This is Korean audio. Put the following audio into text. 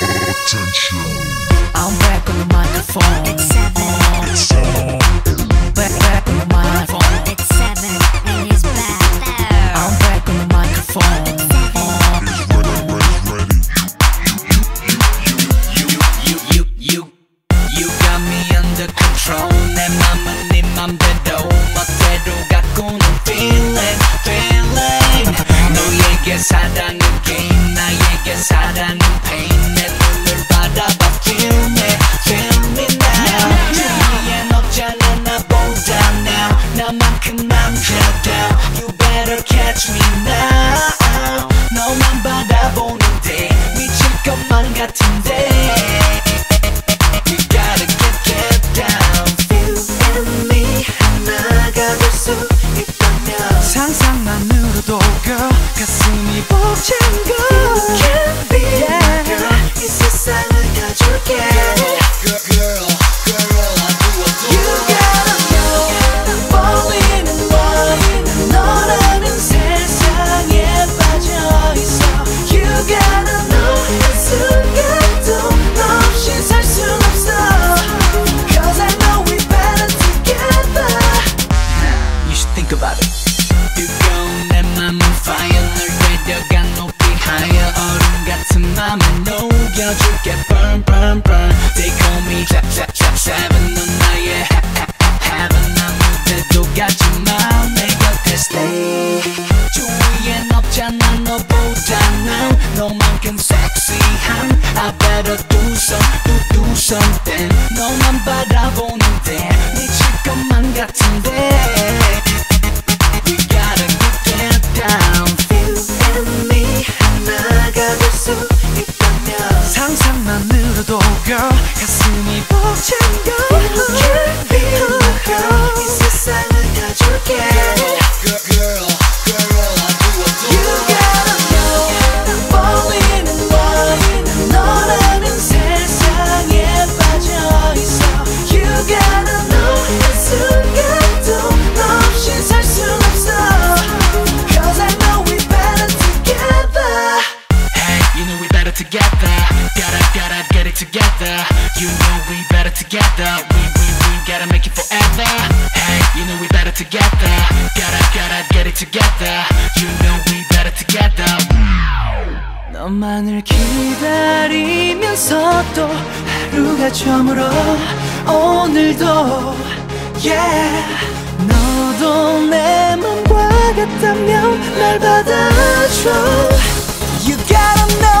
Attention. I'm back on the 상상만으로도 girl 가슴이 벅찬 걸. Can be. 틈만 녹여줄게. Burn burn burn. They call me trap trap trap seven 넌 나의 heaven 아무데도 가지마 내 곁에 stay 주위엔 없잖아 너보다 난 너만큼 섹시한 I better do some do do something. girl, cause together We, we, we gotta make it forever Hey, you know we better together Gotta, gotta get it together You know we better together 너만을 기다리면서 또 하루가 저물어 오늘도 Yeah 너도 내 맘과 같다면 날 받아줘 You gotta know